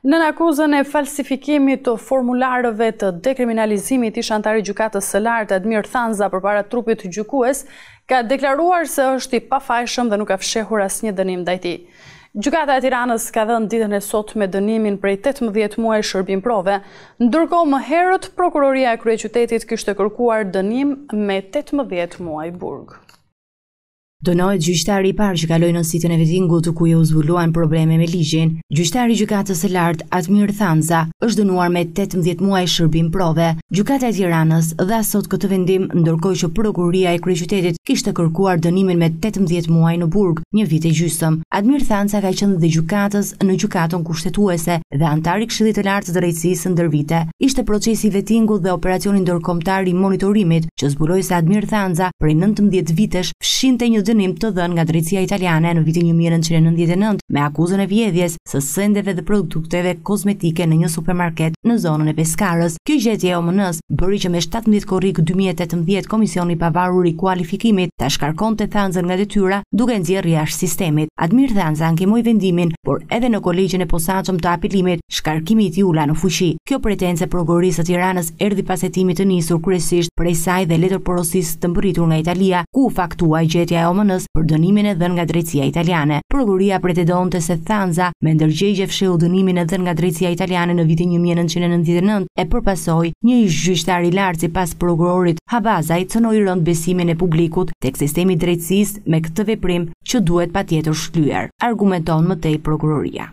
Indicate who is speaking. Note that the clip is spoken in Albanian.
Speaker 1: Nën akuzën e falsifikimit të formularëve të dekriminalizimit, ish-anëtari i Gjykatës së lartë Admir Thanza përpara trupit gjykues ka deklaruar se është i pafajshëm dhe nuk ka fshehur asnjë dënim ndaj tij. Gjykata e Tiranës ka dhënë ditën e sotme dënimin prej 18 muaj shërbim prove, ndërkohë më herët prokuroria e kryeqytetit kishte kërkuar dënim me 18 muaj burg.
Speaker 2: Dënohet gjyqtari i parë që kaloi në sitën e Vetingut, ku iu zbuluan probleme me ligjin. Gjyqtari i Gjykatës së Lartë, Admir Thanza, është dënuar me 18 muaj shërbim prove. Gjykata e Tiranës dha sot këtë vendim, ndërkohë që Prokuroria e Kryeqytetit kishte kërkuar dënimin me 18 muaj në burg, një vit e gjysmë. Admir Thanza ka qenë dhe gjykatës në Gjykatën Kushtetuese dhe anëtar i Këshillit të Lartë të Drejtësisë ndër vite. Ishte procesi i Vetingut dhe operacioni ndërkombëtar i monitorimit që zbuloi se Admir Thanza prej 19 vitesh fshinte një dënim të dhënë nga drejtësia italiane në vitin 1999 me akuzën e vjedhjes së sendeve dhe produkteve kozmetike në një supermarket në zonën e Peskarës. Kjo gjetje e OMN-s bëri që me 17 korrik 2018 Komisioni i Pavarur i Kualifikimit ta shkarkonte Thanzën nga detyra duke e nxjerrë jashtë sistemit. Admir Thanza ankimoi vendimin, por edhe në kolegjin e posaçëm të apelimit, shkarkimi i tij u la në fuqi. Kjo pretencë e prokurorisë së Tiranës erdhi pas hetimit të nisur kryesisht prej saj dhe letërporosisë të mbërritur nga Italia, ku u faktua gjetja e OMN-së për dënimin e dhënë nga drejtësia italiane. Prokuroria pretendonte se Thanza me ndërgjegje fshehu dënimin e dhënë nga drejtësia italiane në vitin një mijë e nëntëqind e nëntëdhjetë e nëntë e për pasojë, një ish-gjyqtar i lartë sipas prokurorit Habazaj cënoi rëndë besimin e publikut tek sistemi i drejtësisë me këtë veprim që duhet patjetër shlyer, argumenton më tej prokuroria.